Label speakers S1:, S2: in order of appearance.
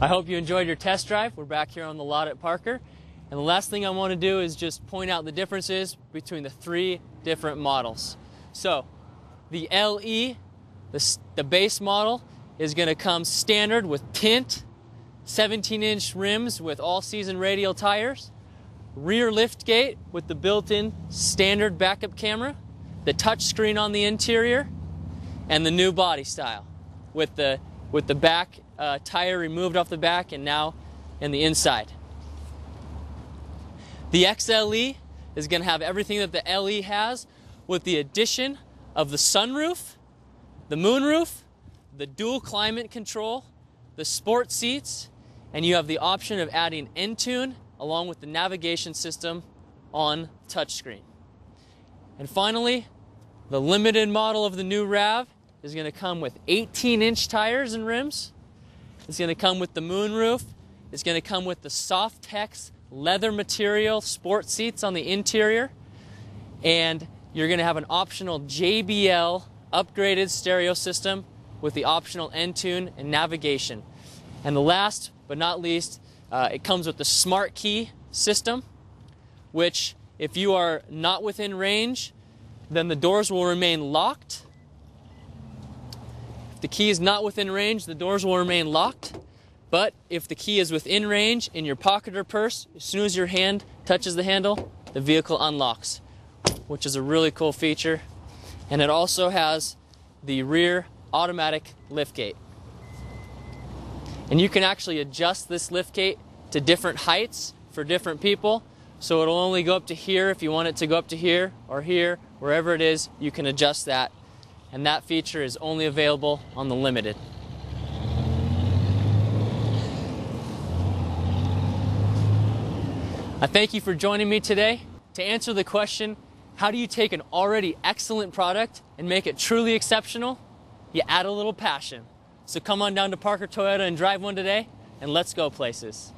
S1: I hope you enjoyed your test drive. We're back here on the lot at Parker. And the last thing I want to do is just point out the differences between the three different models. So, the LE, the, the base model, is going to come standard with tint, 17 inch rims with all season radial tires, rear lift gate with the built in standard backup camera, the touchscreen on the interior, and the new body style with the, with the back uh, tire removed off the back and now in the inside. The XLE is going to have everything that the LE has with the addition of the sunroof, the moonroof, the dual climate control, the sport seats, and you have the option of adding Entune along with the navigation system on touchscreen. And finally, the limited model of the new RAV is going to come with 18 inch tires and rims. It's going to come with the moonroof. It's going to come with the Softex leather material sport seats on the interior. And you're going to have an optional JBL upgraded stereo system with the optional Entune and navigation. And the last but not least, uh, it comes with the smart key system, which if you are not within range, then the doors will remain locked. The key is not within range, the doors will remain locked. But if the key is within range in your pocket or purse, as soon as your hand touches the handle, the vehicle unlocks, which is a really cool feature. And it also has the rear automatic liftgate. And you can actually adjust this liftgate to different heights for different people. So it'll only go up to here if you want it to go up to here or here, wherever it is, you can adjust that. And that feature is only available on the Limited. I thank you for joining me today. To answer the question, how do you take an already excellent product and make it truly exceptional? You add a little passion. So come on down to Parker Toyota and drive one today, and let's go places.